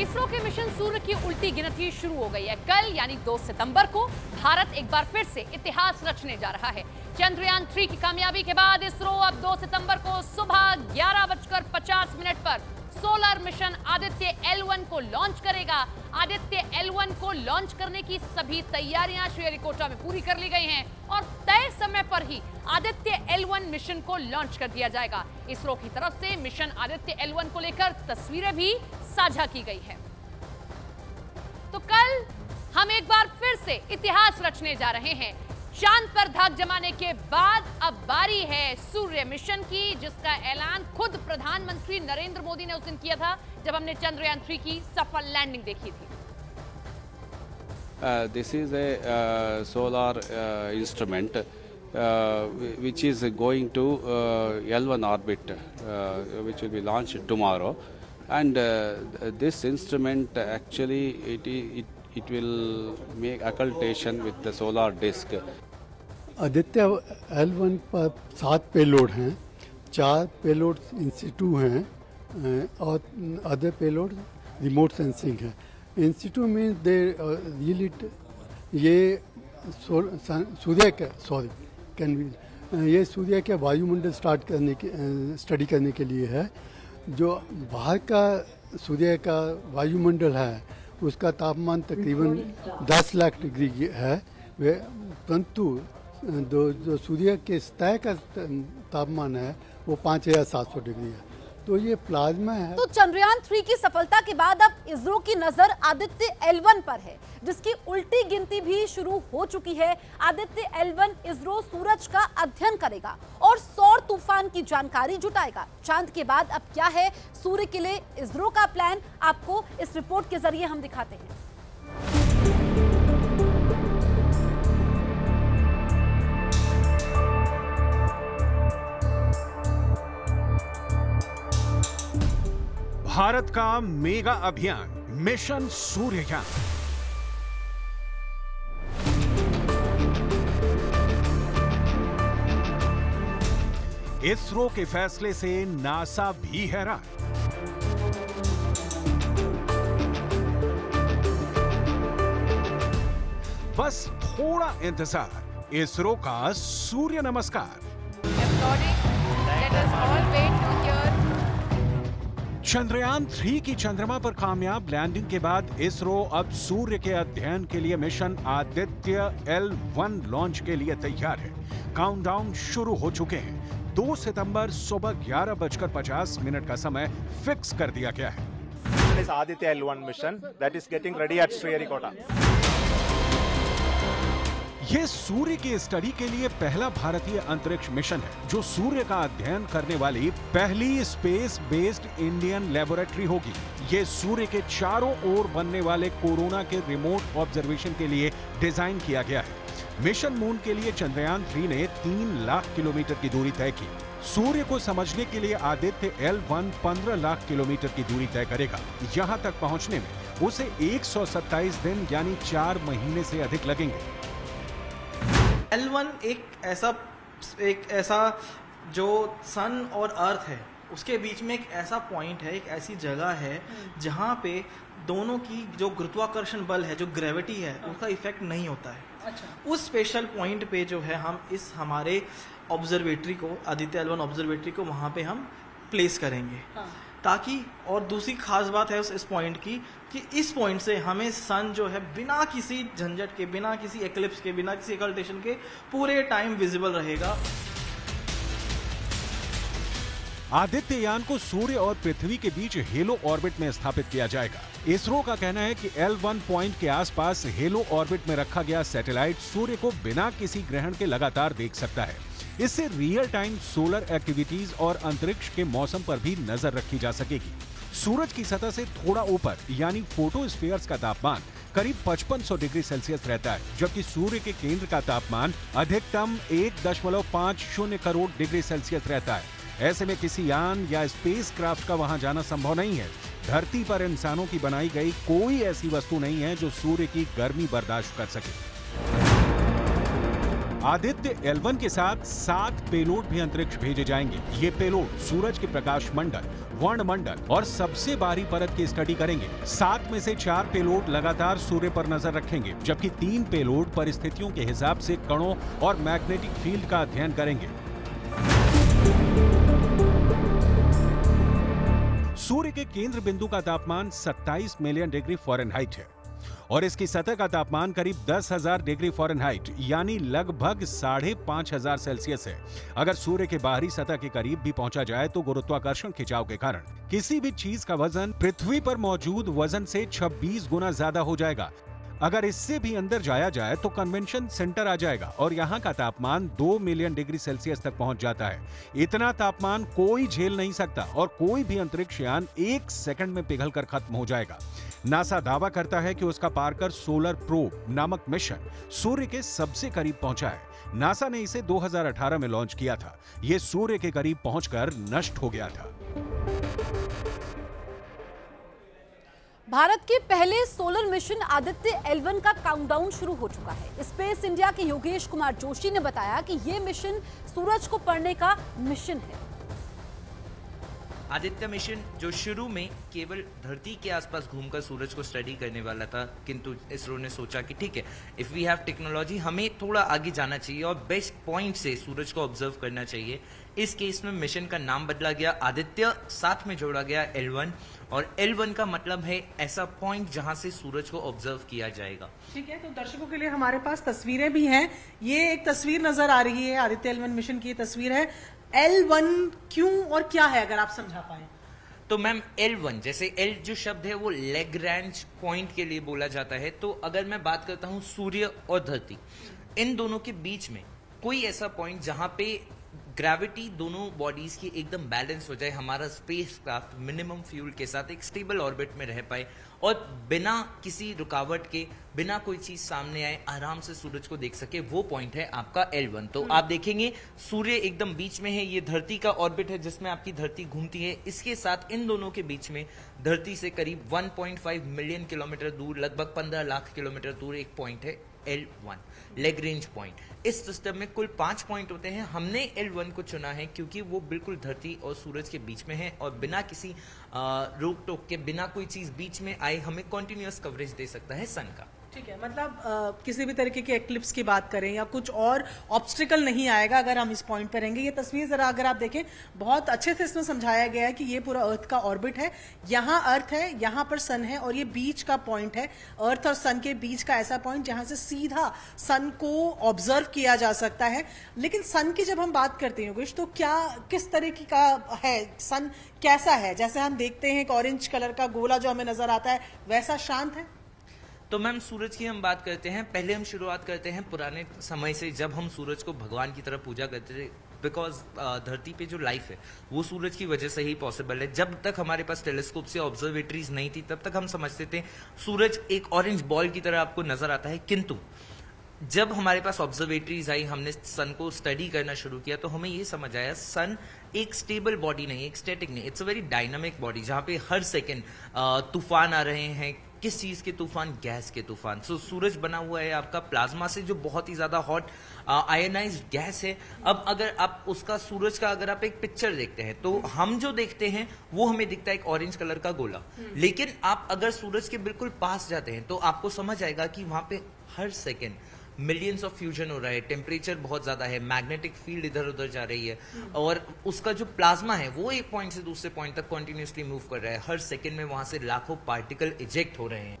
इसरो के मिशन सूर्य की उल्टी गिनती शुरू हो गई है। कल, यानी 2 सितंबर को, भारत एक बार फिर से इतिहास रचने जा रहा है। चंद्रयान थ्री की कामयाबी के बाद इसरो अब 2 सितंबर को सुबह ग्यारह बजकर पचास मिनट पर सोलर मिशन आदित्य L1 को लॉन्च करेगा। आदित्य L1 को लॉन्च करने की सभी तैयारियाँ श्रीहरिकोटा में पूरी कर ली गई हैं और तय समय पर ही आदित्य L1 मिशन को लॉन्च कर दिया जाएगा। इसरो की तरफ़ से मिशन आदित्य L1 को लेकर तस्वीरें भी साझा की गई है। तो कल हम एक बार फिर से इतिहास रचने जा रहे हैं। चाँद पर धाक जमाने के बाद अब बारी है सूर्य मिशन की, जिसका ऐलान खुद प्रधानमंत्री नरेंद्र मोदी ने उस दिन किया था, जब हमने चंद्रयान थ्री की सफल लैंडिंग देखी थी। This is a solar instrument which is going to L orbit which will be launch tomorrow and this instrument actually it it it will make occultation with the solar disk. Aditya L one पर सात payload हैं, चार payload in situ हैं और other payload remote sensing है in situ mean they really ये सूर्य का सॉरी कैन बी ये सूर्य के वायुमंडल स्टार्ट करने के स्टडी करने के लिए है जो बाहर का सूर्य का वायुमंडल है उसका तापमान तकरीबन 10 लाख डिग्री है। वे परंतु जो जो सूर्य के सतह का तापमान है, वो पाँच हज़ार सात सौ डिग्री है। तो ये प्लाज्मा है। तो चंद्रयान थ्री की सफलता के बाद अब इसरो की नज़र आदित्य एल पर है, जिसकी उल्टी गिनती भी शुरू हो चुकी है। आदित्य एल इसरो सूरज का अध्ययन करेगा और सौर तूफ़ान की जानकारी जुटाएगा। चाँद के बाद अब क्या है? सूर्य के लिए इसरो का प्लान आपको इस रिपोर्ट के ज़रिए हम दिखाते हैं। भारत का मेगा अभियान, मिशन सूर्ययान। इसरो के फैसले से नासा भी हैरान। बस थोड़ा इंतज़ार इसरो का सूर्य नमस्कार। चंद्रयान थ्री की चंद्रमा पर कामयाब लैंडिंग के बाद इसरो अब सूर्य के अध्ययन के लिए mission Aditya L one launch के लिए तैयार है। काउंटडाउन शुरू हो चुके हैं। 2 सितंबर सुबह ग्यारह बजकर पचास मिनट का समय फिक्स कर दिया गया है। Is Aditya L1 mission that is getting ready at Sriharikota. ये सूर्य की स्टडी के लिए पहला भारतीय अंतरिक्ष मिशन है जो सूर्य का अध्ययन करने वाली पहली स्पेस बेस्ड इंडियन लेबोरेटरी होगी। ये सूर्य के चारों ओर बनने वाले कोरोना के रिमोट ऑब्जर्वेशन के लिए डिज़ाइन किया गया है। मिशन मून के लिए चंद्रयान थ्री ने तीन लाख किलोमीटर की दूरी तय की। सूर्य को समझने के लिए आदित्य एल वन पंद्रह लाख किलोमीटर की दूरी तय करेगा। यहाँ तक पहुँचने में उसे 127 दिन यानी चार महीने से अधिक लगेंगे। एल वन एक ऐसा एक ऐसा जो सन और अर्थ है उसके बीच में एक ऐसा पॉइंट है एक ऐसी जगह है जहाँ पे दोनों की जो गुरुत्वाकर्षण बल है जो ग्रेविटी है उसका इफ़ेक्ट नहीं होता है। उस स्पेशल पॉइंट पे जो है हम इस हमारे ऑब्जर्वेटरी को आदित्य एलवन ऑब्जर्वेटरी को वहाँ पे हम प्लेस करेंगे। हाँ। ताकि और दूसरी खास बात है उस इस पॉइंट की कि इस पॉइंट से हमें सन जो है बिना किसी झंझट के बिना किसी एक्लिप्स के बिना किसी एक्ल्टेशन के पूरे टाइम विजिबल रहेगा। आदित्य यान को सूर्य और पृथ्वी के बीच हेलो ऑर्बिट में स्थापित किया जाएगा। इसरो का कहना है कि L1 पॉइंट के आसपास हेलो ऑर्बिट में रखा गया सैटेलाइट सूर्य को बिना किसी ग्रहण के लगातार देख सकता है। इससे रियल टाइम सोलर एक्टिविटीज़ और अंतरिक्ष के मौसम पर भी नज़र रखी जा सकेगी। सूरज की सतह से थोड़ा ऊपर, यानी फोटोस्फीयर्स का तापमान, करीब 5500 डिग्री सेल्सियस रहता है, जबकि सूर्य के केंद्र का तापमान अधिकतम 1.50 करोड़ डिग्री सेल्सियस रहता है। ऐसे में किसी यान या स्पेस क्राफ्ट का वहाँ जाना संभव नहीं है। धरती पर इंसानों की बनाई गई कोई ऐसी वस्तु नहीं है जो सूर्य की गर्मी बर्दाश्त कर सके। आदित्य एल के साथ सात पेलोड भी अंतरिक्ष भेजे जाएँगे। ये पेलोड सूरज के प्रकाश मंडल, वर्णमंडल और सबसे बाहरी परत की स्टडी करेंगे। सात में से चार पेलोड लगातार सूर्य पर नज़र रखेंगे, जबकि तीन पेलोड परिस्थितियों के हिसाब से कणों और मैग्नेटिक फ़ील्ड का अध्ययन करेंगे। सूर्य के केंद्र बिंदु का तापमान 27 मिलियन डिग्री फॉरेनहाइट है और इसकी सतह का तापमान करीब 10,000 डिग्री फॉरेनहाइट यानी लगभग साढ़े पाँच हज़ार सेल्सियस है। अगर सूर्य के बाहरी सतह के करीब भी पहुँचा जाए तो गुरुत्वाकर्षण खिंचाव के कारण। किसी भी चीज़ का वज़न पृथ्वी पर मौजूद वज़न से 26 गुना ज़्यादा हो जाएगा। अगर इससे भी अंदर जाया जाए तो कन्वेंशन सेंटर आ जाएगा और यहाँ का तापमान दो मिलियन डिग्री सेल्सियस तक पहुँच जाता है। इतना तापमान कोई झेल नहीं सकता और कोई भी अंतरिक्ष यान एक सेकंड में पिघलकर खत्म हो जाएगा। नासा दावा करता है कि उसका पार्कर सोलर प्रोब नामक मिशन सूर्य के सबसे करीब पहुँचा है। नासा ने इसे 2018 में लॉन्च किया था। यह सूर्य के करीब पहुंचकर नष्ट हो गया था। भारत के पहले सोलर मिशन आदित्य एल का काउंटडाउन शुरू हो चुका है। स्पेस इंडिया के योगेश कुमार जोशी ने बताया कि ये मिशन सूरज को पढ़ने का मिशन है। आदित्य मिशन, जो शुरू में केवल धरती के आसपास घूमकर सूरज को स्टडी करने वाला था, किंतु इसरो ने सोचा कि ठीक है इफ़ वी हैव टेक्नोलॉजी हमें थोड़ा आगे जाना चाहिए और बेस्ट पॉइंट से सूरज को ऑब्ज़र्व करना चाहिए। इस केस में मिशन का नाम बदला गया, आदित्य, साथ में जोड़ा गया एल और एल का मतलब है ऐसा पॉइंट जहाँ से सूरज को ऑब्ज़र्व किया जाएगा। ठीक है तो दर्शकों के लिए हमारे पास तस्वीरें भी हैं। ये एक तस्वीर नज़र आ रही है, आदित्य एल मिशन की तस्वीर है। एल वन क्यों और क्या है अगर आप समझा पाए? तो मैम एल वन जैसे एल जो शब्द है वो लेग रेंज पॉइंट के लिए बोला जाता है। तो अगर मैं बात करता हूँ सूर्य और धरती, इन दोनों के बीच में कोई ऐसा पॉइंट जहाँ पे ग्रेविटी दोनों बॉडीज की एकदम बैलेंस हो जाए, हमारा स्पेस क्राफ्ट मिनिमम फ्यूल के साथ एक स्टेबल ऑर्बिट में रह पाए और बिना किसी रुकावट के, बिना कोई चीज़ सामने आए, आराम से सूरज को देख सके, वो पॉइंट है आपका एल वन तो आप देखेंगे, सूर्य एकदम बीच में है, ये धरती का ऑर्बिट है जिसमें आपकी धरती घूमती है। इसके साथ इन दोनों के बीच में धरती से करीब 1.5 मिलियन किलोमीटर दूर, लगभग 15 लाख किलोमीटर दूर एक पॉइंट है। L one Lagrange point इस सिस्टम में कुल पाँच पॉइंट होते हैं। हमने एल वन को चुना है क्योंकि वो बिल्कुल धरती और सूरज के बीच में है और बिना किसी रोक टोक के, बिना कोई चीज़ बीच में आए, हमें कॉन्टिन्यूस कवरेज दे सकता है सन का। ठीक है मतलब आ, किसी भी तरीके के एक्लिप्स की बात करें या कुछ और ऑब्स्टिकल नहीं आएगा अगर हम इस पॉइंट पर रहेंगे। ये तस्वीर जरा अगर आप देखें बहुत अच्छे से इसमें समझाया गया है कि ये पूरा अर्थ का ऑर्बिट है। यहाँ अर्थ है यहाँ पर सन है और ये बीच का पॉइंट है। अर्थ और सन के बीच का ऐसा पॉइंट जहाँ से सीधा सन को ऑब्ज़र्व किया जा सकता है। लेकिन सन की जब हम बात करते हैं योगेश तो क्या किस तरीके का है सन कैसा है? जैसे हम देखते हैं एक ऑरेंज कलर का गोला जो हमें नज़र आता है वैसा शांत है? तो मैम, सूरज की हम बात करते हैं। पहले हम शुरुआत करते हैं पुराने समय से, जब हम सूरज को भगवान की तरह पूजा करते थे बिकॉज़ धरती पे जो लाइफ है, वो सूरज की वजह से ही पॉसिबल है। जब तक हमारे पास टेलीस्कोप से ऑब्जर्वेटरीज नहीं थी, तब तक हम समझते थे, सूरज एक ऑरेंज बॉल की तरह आपको नज़र आता है। किंतु, जब हमारे पास ऑब्जर्वेटरीज आई, हमने सन को स्टडी करना शुरू किया तो हमें ये समझ आया सन एक स्टेबल बॉडी नहीं, एक स्टेटिक नहीं it's a very dynamic body जहाँ पे हर सेकेंड तूफ़ान आ रहे हैं किस चीज़ के तूफ़ान? गैस के तूफ़ान। सो so, सूरज बना हुआ है आपका प्लाज्मा से जो बहुत ही ज़्यादा हॉट आयनाइज गैस है। अब अगर आप उसका सूरज का अगर आप एक पिक्चर देखते हैं तो हम जो देखते हैं वो हमें दिखता है एक ऑरेंज कलर का गोला। लेकिन आप अगर सूरज के बिल्कुल पास जाते हैं तो आपको समझ आएगा कि वहाँ पे हर सेकेंड मिलियंस ऑफ़ फ्यूजन हो रहा है टेम्परेचर बहुत ज़्यादा है मैग्नेटिक फ़ील्ड इधर उधर जा रही है। और उसका जो प्लाज्मा है वो एक पॉइंट से दूसरे पॉइंट तक कॉन्टिन्यूसली मूव कर रहा है। हर सेकेंड में वहाँ से लाखों पार्टिकल इजेक्ट हो रहे हैं।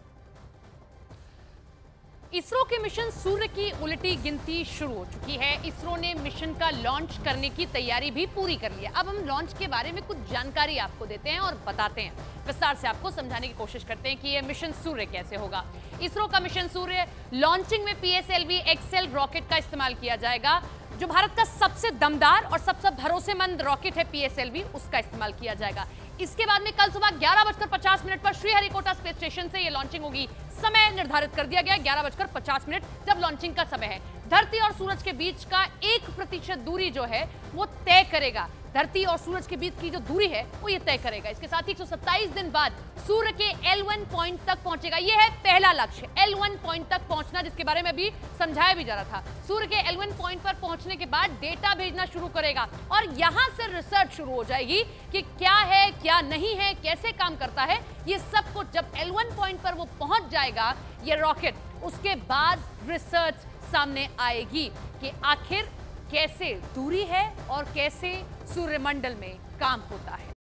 इसरो के मिशन सूर्य की उल्टी गिनती शुरू हो चुकी है। इसरो ने मिशन का लॉन्च करने की तैयारी भी पूरी कर ली है। अब हम लॉन्च के बारे में कुछ जानकारी आपको देते हैं और बताते हैं। विस्तार से आपको समझाने की कोशिश करते हैं कि यह मिशन सूर्य कैसे होगा। इसरो का मिशन सूर्य लॉन्चिंग में पीएसएलवी एक्सेल रॉकेट का इस्तेमाल किया जाएगा, जो भारत का सबसे दमदार और सबसे भरोसेमंद रॉकेट है पीएसएलवी उसका इस्तेमाल किया जाएगा। इसके बाद में कल सुबह ग्यारह बजकर पचास मिनट पर श्रीहरिकोटा स्पेस स्टेशन से यह लॉन्चिंग होगी। समय निर्धारित कर दिया गया ग्यारह बजकर पचास मिनट जब लॉन्चिंग का समय है। धरती और सूरज के बीच का एक प्रतिशत दूरी जो है, वो तय करेगा। धरती और सूरज के बीच की जो दूरी है, वो ये तय करेगा। इसके साथ ही 127 दिन बाद सूर्य के L1 पॉइंट तक पहुंचेगा। ये है पहला लक्ष्य L1 पॉइंट तक पहुँचना, जिसके बारे में अभी समझाया भी जा रहा था। सूर्य के L1 पॉइंट पर पहुँचने के बाद डेटा भेजना शुरू करेगा और यहाँ से रिसर्च शुरू हो जाएगी कि क्या है, क्या नहीं है, कैसे काम करता है। ये सब कुछ जब L1 पॉइंट पर वो पहुँच जाएगा, ये रॉकेट उसके बाद रिसर्च सामने आएगी कि आखिर कैसे दूरी है और कैसे सूर्यमंडल में काम होता है।